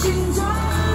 心中。